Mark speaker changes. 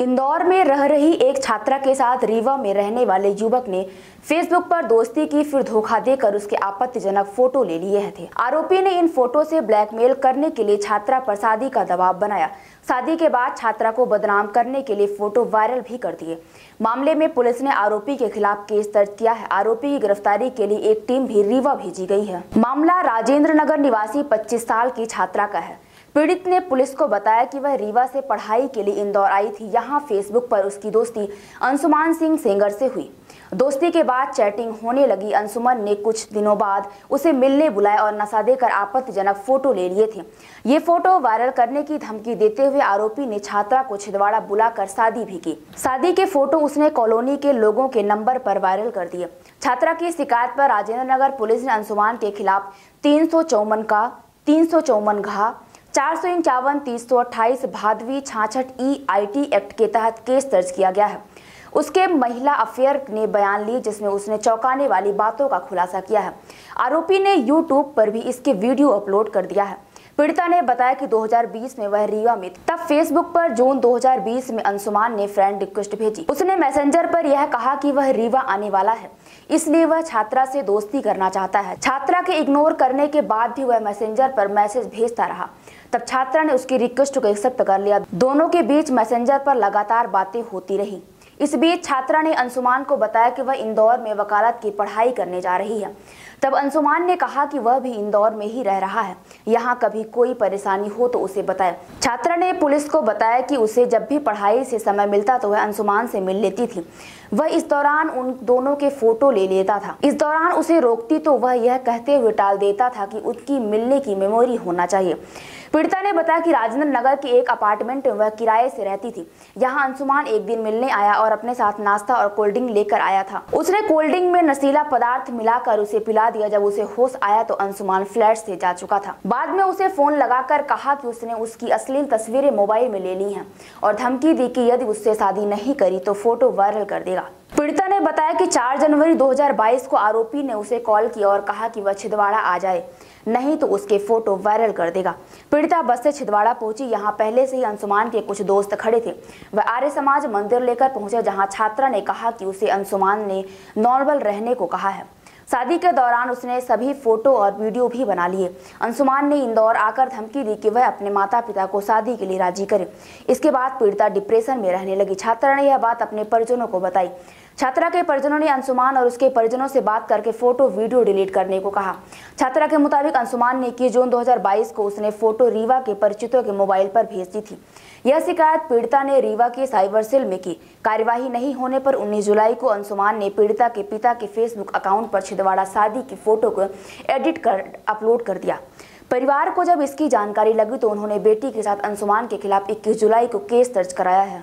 Speaker 1: इंदौर में रह रही एक छात्रा के साथ रीवा में रहने वाले युवक ने फेसबुक पर दोस्ती की, फिर धोखा देकर उसके आपत्तिजनक फ़ोटो ले लिए थे। आरोपी ने इन फ़ोटो से ब्लैकमेल करने के लिए छात्रा पर शादी का दबाव बनाया। शादी के बाद छात्रा को बदनाम करने के लिए फ़ोटो वायरल भी कर दिए। मामले में पुलिस ने आरोपी के खिलाफ केस दर्ज किया है। आरोपी की गिरफ्तारी के लिए एक टीम भी रीवा भेजी गई है। मामला राजेंद्र नगर निवासी 25 साल की छात्रा का है। पीड़ित ने पुलिस को बताया कि वह रीवा से पढ़ाई के लिए इंदौर आई थी। यहाँ फेसबुक पर उसकी दोस्ती अंशुमान सिंह सेंगर से हुई। दोस्ती के बाद चैटिंग होने लगी। अंशुमन ने कुछ दिनों बाद उसे मिलने बुलाया और नशा देकर आपत्तिजनक फ़ोटो ले लिए थे। ये फ़ोटो वायरल करने की धमकी देते हुए आरोपी ने छात्रा को छिदवाड़ा बुलाकर शादी भी की। शादी के फ़ोटो उसने कॉलोनी के लोगों के नंबर पर वायरल कर दिए। छात्रा की शिकायत पर राजेंद्र नगर पुलिस ने अंशुमान के खिलाफ तीन सौ चौवन का, तीन घा चार सौ इक्यावन, तीन सौ अट्ठाईस भादवी छाछठ ई आईटी एक्ट के तहत केस दर्ज किया गया है। उसके महिला अफेयर ने बयान ली, जिसमें उसने चौंकाने वाली बातों का खुलासा किया है। आरोपी ने यूट्यूब पर भी इसके वीडियो अपलोड कर दिया है। पीड़िता ने बताया कि 2020 में वह रीवा में तब फेसबुक पर जून 2020 में अंशुमान ने फ्रेंड रिक्वेस्ट भेजी। उसने मैसेंजर पर यह कहा कि वह रीवा आने वाला है, इसलिए वह छात्रा से दोस्ती करना चाहता है। छात्रा के इग्नोर करने के बाद भी वह मैसेंजर पर मैसेज भेजता रहा। तब छात्रा ने उसकी रिक्वेस्ट को एक्सेप्ट कर लिया। दोनों के बीच मैसेंजर पर लगातार बातें होती रही। इस बीच छात्रा ने अंशुमान को बताया कि वह इंदौर में वकालत की पढ़ाई करने जा रही है। तब अंशुमान ने कहा कि वह भी इंदौर में ही रह रहा है। यहाँ कभी कोई परेशानी हो तो उसे बताए। छात्रा ने पुलिस को बताया कि उसे जब भी पढ़ाई से समय मिलता तो वह अंशुमान से मिल लेती थी। वह इस दौरान उन दोनों के फ़ोटो ले लेता था। इस दौरान उसे रोकती तो वह यह कहते हुए टाल देता था कि उसकी मिलने की मेमोरी होना चाहिए। पीड़िता ने बताया कि राजेंद्र नगर के एक अपार्टमेंट में वह किराए से रहती थी। यहाँ अंशुमान एक दिन मिलने आया और अपने साथ नाश्ता और कोल्ड ड्रिंक लेकर आया था। उसने कोल्ड ड्रिंक में नशीला पदार्थ मिलाकर उसे पिला दिया। जब उसे होश आया तो अंशुमान फ्लैट से जा चुका था। बाद में उसे फ़ोन लगाकर कहा कि उसने उसकी अश्लील तस्वीरें मोबाइल में ले ली हैं और धमकी दी कि यदि उससे शादी नहीं करी तो फ़ोटो वायरल कर देगा। पीड़िता ने बताया कि 4 जनवरी 2022 को आरोपी ने उसे कॉल किया और कहा कि वह छिदवाड़ा आ जाए। नहीं तो उसके फ़ोटो वायरल कर देगा। पीड़िता बस से छिदवाड़ा पहुँची। यहाँ पहले से ही अंशुमान के कुछ दोस्त खड़े थे। वह आर्य समाज मंदिर लेकर पहुँचे, जहाँ छात्रा ने कहा कि उसे अंशुमान ने नॉर्मल रहने को कहा है। शादी के दौरान उसने सभी फ़ोटो और वीडियो भी बना लिए। अंशुमान ने इंदौर आकर धमकी दी कि वह अपने माता पिता को शादी के लिए राज़ी करे। इसके बाद पीड़िता डिप्रेशन में रहने लगी। छात्रा ने यह बात अपने परिजनों को बताई। छात्रा के परिजनों ने अंशुमान और उसके परिजनों से बात करके फ़ोटो, वीडियो डिलीट करने को कहा। छात्रा के मुताबिक अंशुमान ने इक्कीस जून 2022 को उसने फ़ोटो रीवा के परिचितों के मोबाइल पर भेज दी थी। यह शिकायत पीड़िता ने रीवा के साइबर सेल में की। कार्यवाही नहीं होने पर 19 जुलाई को अंशुमान ने पीड़िता के पिता के फेसबुक अकाउंट पर छिदवाड़ा शादी की फ़ोटो को एडिट कर, अपलोड कर दिया। परिवार को जब इसकी जानकारी लगी तो उन्होंने बेटी के साथ अंशुमान के खिलाफ 21 जुलाई को केस दर्ज कराया है।